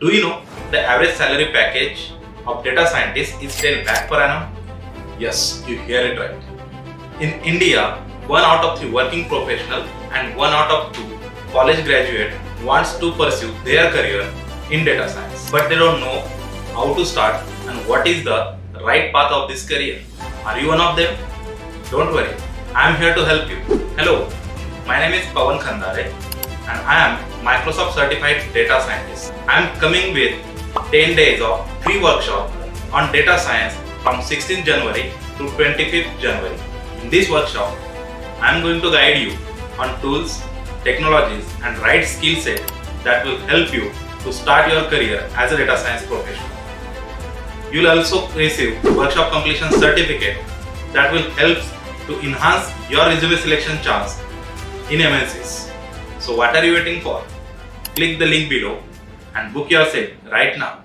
Do you know the average salary package of data scientist is 10 lakh per annum? Yes, you hear it right. In India, one out of three working professional and one out of two college graduate wants to pursue their career in data science, but they don't know how to start and what is the right path of this career. Are you one of them? Don't worry, I am here to help you. Hello, my name is Pawan Khandare and I am Microsoft certified data scientist. I am coming with 10 days of free workshop on data science from 16th January to 25th January. In this workshop, I am going to guide you on tools, technologies and right skill set that will help you to start your career as a data science professional. You will also receive workshop completion certificate that will help to enhance your resume selection chance in MNCs. So what are you waiting for? Click the link below and book your right now.